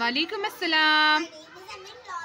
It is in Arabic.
वालेकुम अस्सलाम Waalaikumsalam.